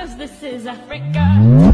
Cause this is Africa.